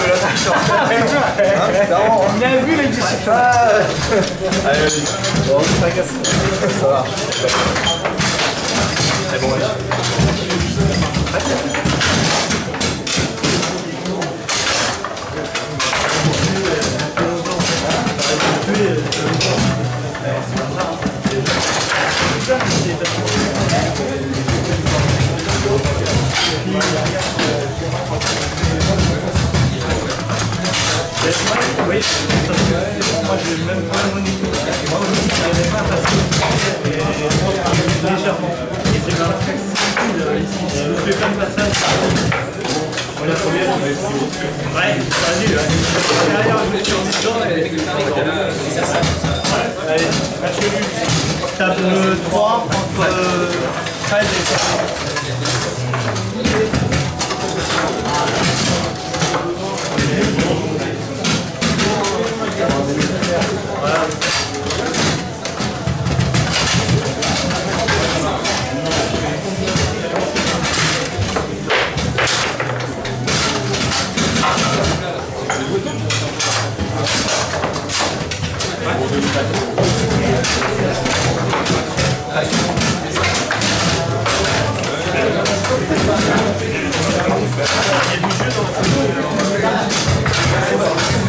de la tâche. On a vu les discussions. Allez, vas-y. Bon, pas cassé. Ça va. C'est bon, Oui, moi j'ai même pas mon Moi aussi, je pas. Et légèrement. Et c'est facile ici. Je fais plein de je essayer. Ouais, vas-y. Derrière, je vais sur 10 ans et Allez. Table 3 entre 13 et 14.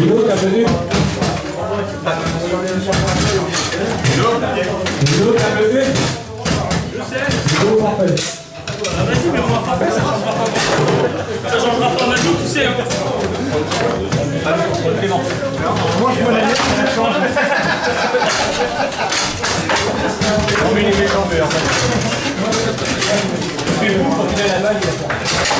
Milo, table 2. Milo, table 2. Milo, parfait. Vas-y, mais on va faire ça. Ça changera pas maintenant, tu sais. Hein. Moi, je vois la lettre, ça change. On met les jambes, en fait. Vous, la balle, il a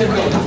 difficult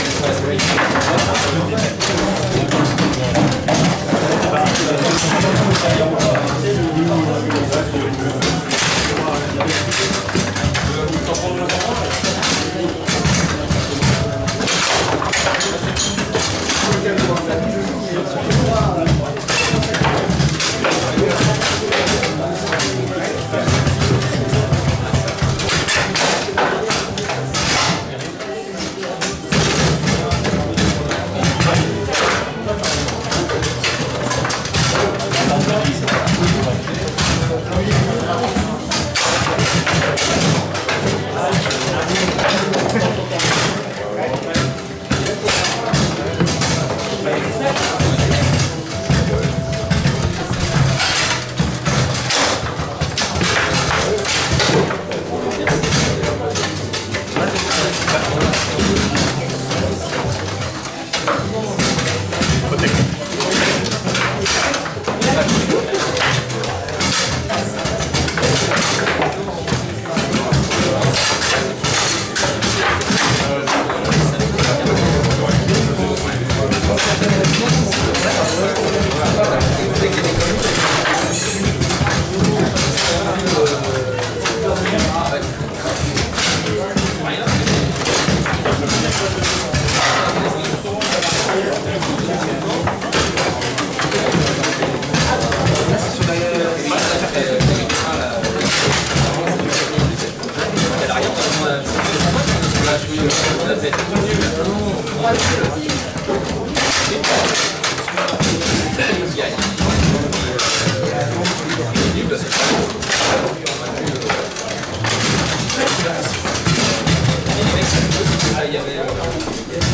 Tranquille,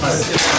ça